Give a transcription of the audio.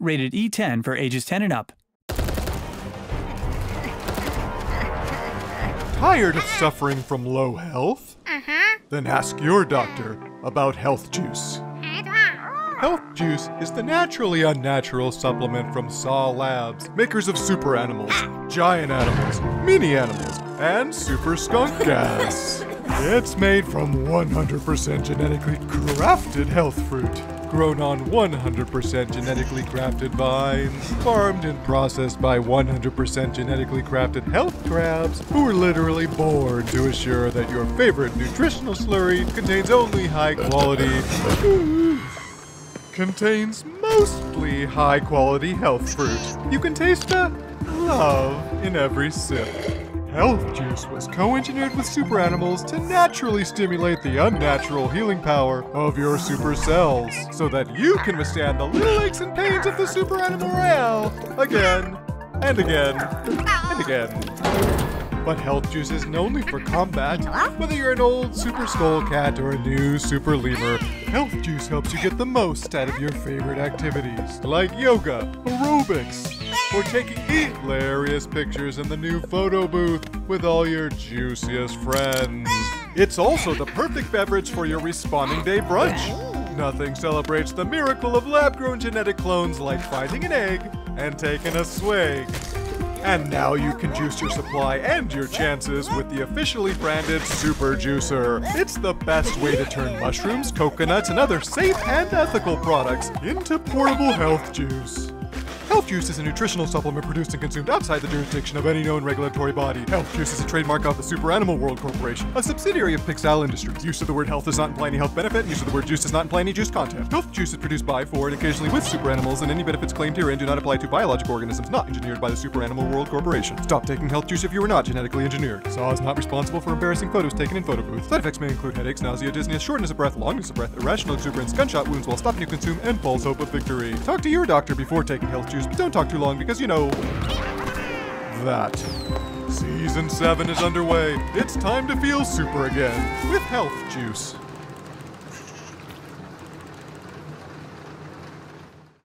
Rated E10 for ages 10 and up. Tired of suffering from low health? Uh-huh. Then ask your doctor about health juice. Health Juice is the naturally unnatural supplement from Saw Labs, makers of super animals, giant animals, mini animals, and super skunk gas. It's made from 100% genetically crafted health fruit, grown on 100% genetically crafted vines, farmed and processed by 100% genetically crafted health crabs who were literally born to assure that your favorite nutritional slurry contains only high quality contains mostly high quality health fruit. You can taste the love in every sip. Health Juice was co engineered with super animals to naturally stimulate the unnatural healing power of your super cells so that you can withstand the little aches and pains of the super animal royale again and again and again. But health juice isn't only for combat. Whether you're an old super skull cat or a new super lemur, health juice helps you get the most out of your favorite activities, like yoga, aerobics, or taking hilarious pictures in the new photo booth with all your juiciest friends. It's also the perfect beverage for your responding day brunch. Nothing celebrates the miracle of lab grown genetic clones like finding an egg and taking a swig. And now you can juice your supply and your chances with the officially branded Super Juicer. It's the best way to turn mushrooms, coconuts, and other safe and ethical products into portable health juice. Health Juice is a nutritional supplement produced and consumed outside the jurisdiction of any known regulatory body. Health Juice is a trademark of the Super Animal World Corporation, a subsidiary of Pixel Industries. Use of the word health does not imply any health benefit, use of the word juice does not imply any juice content. Health Juice is produced by, for, and occasionally with super animals, and any benefits claimed herein do not apply to biological organisms not engineered by the Super Animal World Corporation. Stop taking Health Juice if you are not genetically engineered. SAW is not responsible for embarrassing photos taken in photo booths. Side effects may include headaches, nausea, dizziness, shortness of breath, longness of breath, irrational exuberance, gunshot wounds while stopping to consume, and false hope of victory. Talk to your doctor before taking Health Juice, but don't talk too long because you know that. Season 7 is underway. It's time to feel super again with Health Juice.